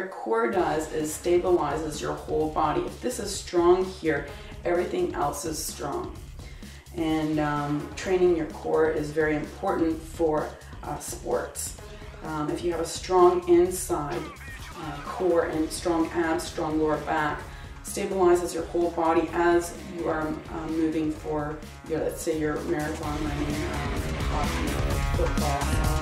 Your core does is stabilizes your whole body. If this is strong here, everything else is strong. And um, training your core is very important for uh, sports. Um, if you have a strong inside uh, core and strong abs, strong lower back, stabilizes your whole body as you are um, moving for, your, let's say, your marathon running, um, hockey, football.